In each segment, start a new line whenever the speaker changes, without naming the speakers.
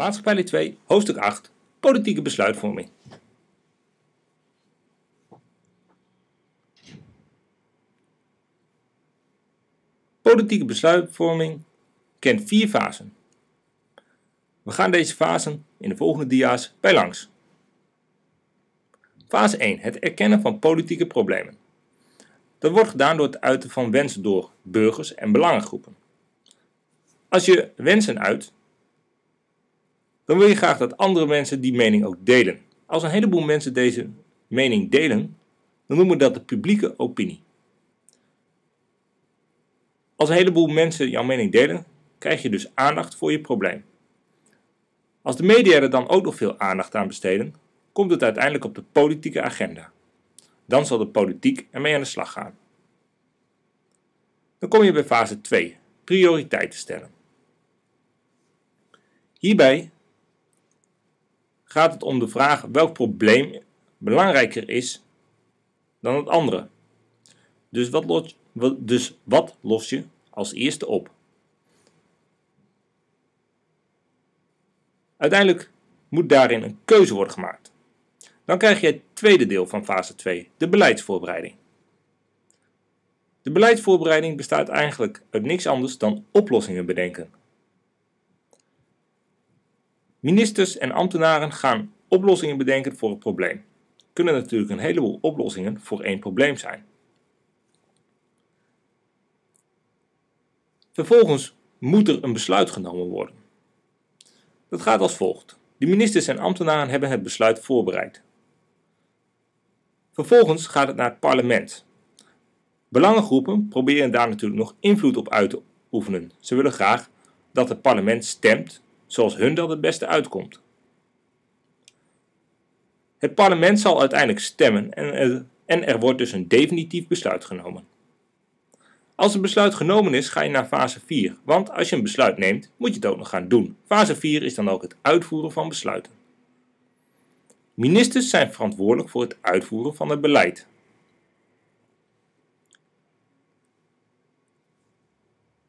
Maatschappij 2, hoofdstuk 8, politieke besluitvorming. Politieke besluitvorming kent vier fasen. We gaan deze fasen in de volgende dia's bij langs. Fase 1. Het erkennen van politieke problemen. Dat wordt gedaan door het uiten van wensen door burgers en belangengroepen. Als je wensen uit, dan wil je graag dat andere mensen die mening ook delen. Als een heleboel mensen deze mening delen, dan noemen we dat de publieke opinie. Als een heleboel mensen jouw mening delen, krijg je dus aandacht voor je probleem. Als de media er dan ook nog veel aandacht aan besteden, komt het uiteindelijk op de politieke agenda. Dan zal de politiek ermee aan de slag gaan. Dan kom je bij fase 2, prioriteiten stellen. Hierbij gaat het om de vraag welk probleem belangrijker is dan het andere. Dus wat los, dus wat los je als eerste op? Uiteindelijk moet daarin een keuze worden gemaakt. Dan krijg je het tweede deel van fase 2, de beleidsvoorbereiding. De beleidsvoorbereiding bestaat eigenlijk uit niks anders dan oplossingen bedenken. Ministers en ambtenaren gaan oplossingen bedenken voor het probleem. Kunnen natuurlijk een heleboel oplossingen voor één probleem zijn. Vervolgens moet er een besluit genomen worden. Dat gaat als volgt. De ministers en ambtenaren hebben het besluit voorbereid. Vervolgens gaat het naar het parlement. Belangengroepen proberen daar natuurlijk nog invloed op uit te oefenen. Ze willen graag dat het parlement stemt zoals hun dat het beste uitkomt. Het parlement zal uiteindelijk stemmen en er, wordt dus een definitief besluit genomen. Als een besluit genomen is, ga je naar fase 4, want als je een besluit neemt, moet je het ook nog gaan doen. Fase 4 is dan ook het uitvoeren van besluiten. Ministers zijn verantwoordelijk voor het uitvoeren van het beleid.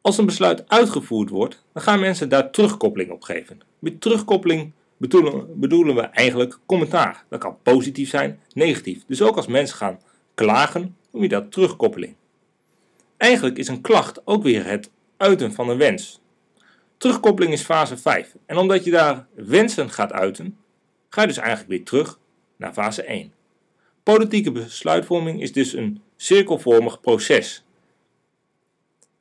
Als een besluit uitgevoerd wordt, dan gaan mensen daar terugkoppeling op geven. Met terugkoppeling bedoelen, bedoelen we eigenlijk commentaar. Dat kan positief zijn, negatief. Dus ook als mensen gaan klagen, noem je dat terugkoppeling. Eigenlijk is een klacht ook weer het uiten van een wens. Terugkoppeling is fase 5. En omdat je daar wensen gaat uiten, ga je dus eigenlijk weer terug naar fase 1. Politieke besluitvorming is dus een cirkelvormig proces.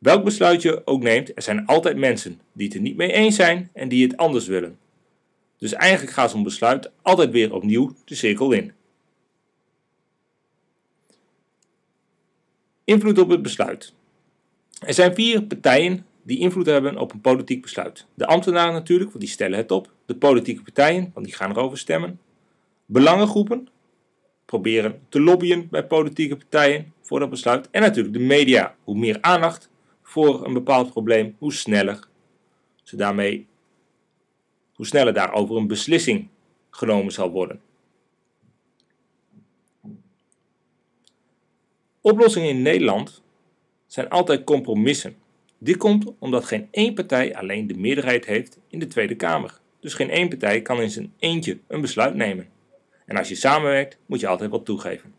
Welk besluit je ook neemt, er zijn altijd mensen die het er niet mee eens zijn en die het anders willen. Dus eigenlijk gaat zo'n besluit altijd weer opnieuw de cirkel in. Invloed op het besluit. Er zijn vier partijen die invloed hebben op een politiek besluit. De ambtenaren natuurlijk, want die stellen het op. De politieke partijen, want die gaan erover stemmen. Belangengroepen, proberen te lobbyen bij politieke partijen voor dat besluit. En natuurlijk de media. Hoe meer aandacht voor een bepaald probleem, hoe sneller ze daarmee, hoe sneller daarover een beslissing genomen zal worden. Oplossingen in Nederland zijn altijd compromissen. Dit komt omdat geen één partij alleen de meerderheid heeft in de Tweede Kamer. Dus geen één partij kan in zijn eentje een besluit nemen. En als je samenwerkt, moet je altijd wat toegeven.